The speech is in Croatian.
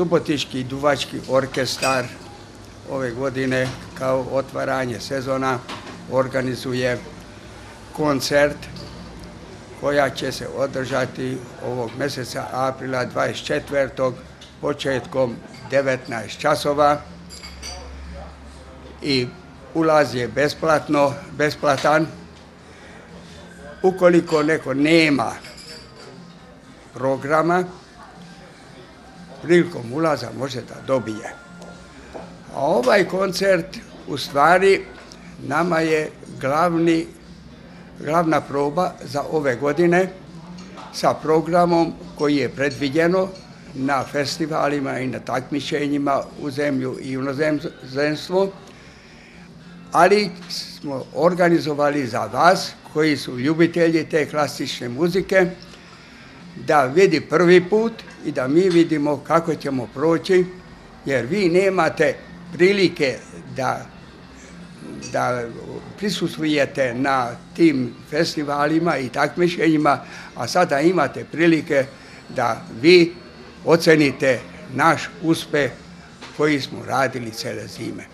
Subotički duvački orkestar ove godine kao otvaranje sezona organizuje koncert koja će se održati ovog mjeseca aprila 24. početkom 19 časova i ulaz je besplatno, besplatan. Ukoliko neko nema programa, prilikom ulaza može da dobije. A ovaj koncert u stvari nama je glavni, glavna proba za ove godine sa programom koji je predviđeno na festivalima i na takmičenjima u zemlju i u inozemstvu, ali smo organizovali za vas koji su ljubitelji te klasične muzike da vidi prvi put i da mi vidimo kako ćemo proći jer vi nemate prilike da da prisustvujete na tim festivalima i takmičenjima, a sada imate prilike da vi ocenite naš uspeh koji smo radili cele zime.